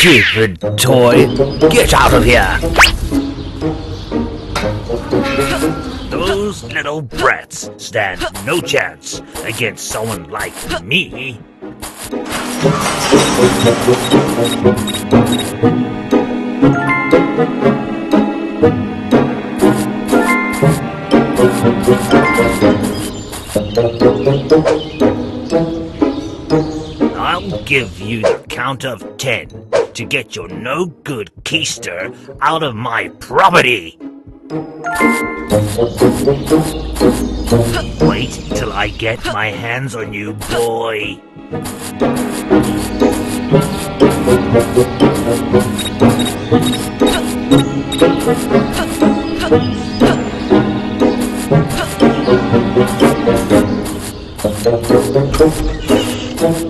Stupid toy! Get out of here! Those little brats stand no chance against someone like me. I'll give you the count of ten to get your no good keister out of my property. Wait till I get my hands on you, boy.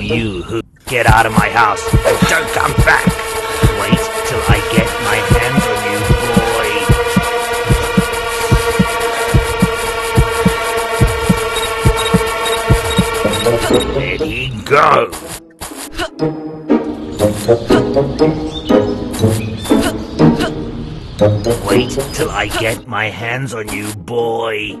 You who. Get out of my house and don't come back. Wait till I get my hands on you, boy. Let he go. Wait till I get my hands on you, boy.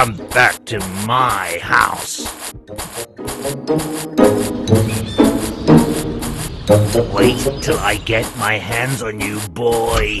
come back to my house. Wait till I get my hands on you, boy.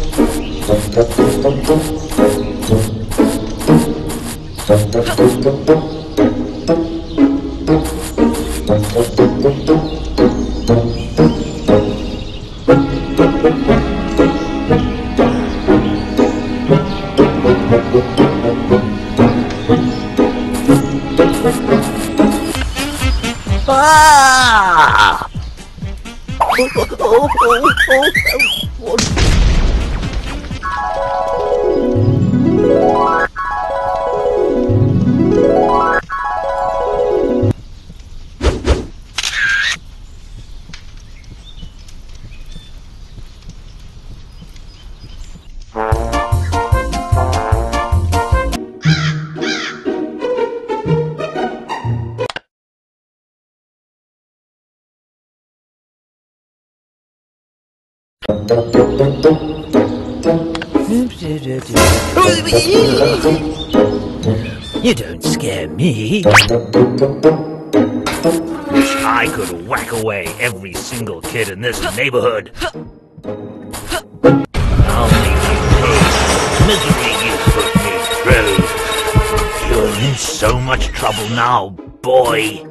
Ah! You don't scare me. Wish I could whack away every single kid in this neighborhood. I'll make you pay misery you put me through. You're in so much trouble now, boy.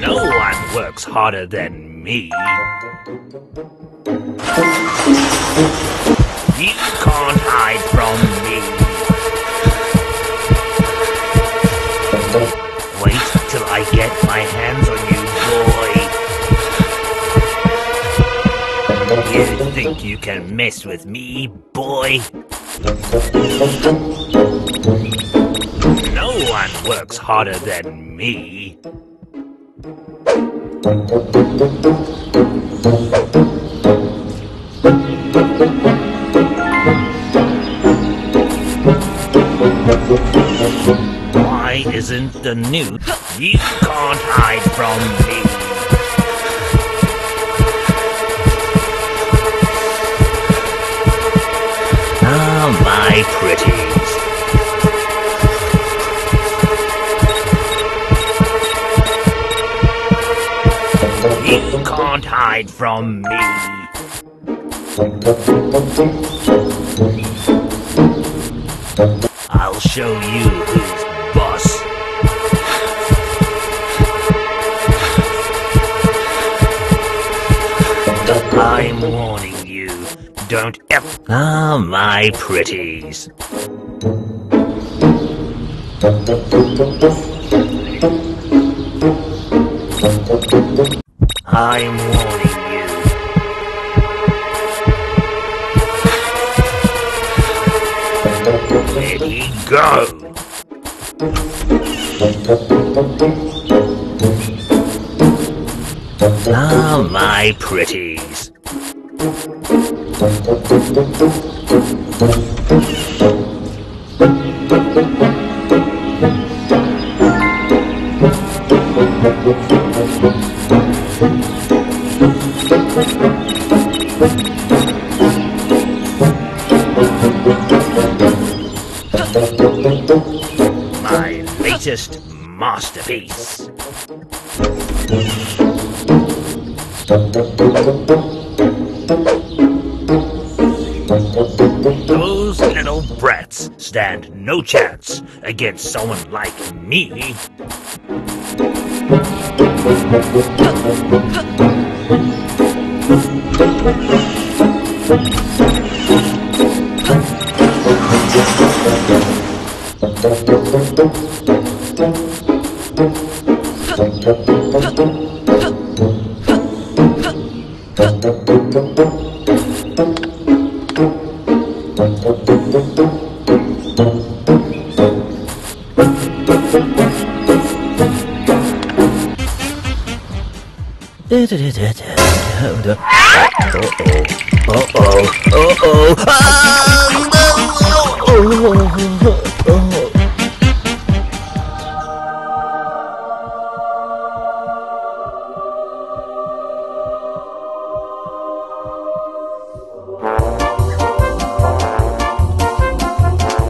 No one works harder than me. You can't hide from me. Wait till I get my hands on you, boy. You think you can mess with me, boy? No one works harder than me. Why isn't the news? You can't hide from me. Ah, my pretties. Can't hide from me. I'll show you who's boss. I'm warning you. Don't ever. Ah, my pretties. I'm warning you. Ready, go! Ah, my pretties. My latest masterpiece. Those little brats stand no chance against someone like me da da da da uh-oh. Uh-oh. Uh-oh. Uh-oh. Ah!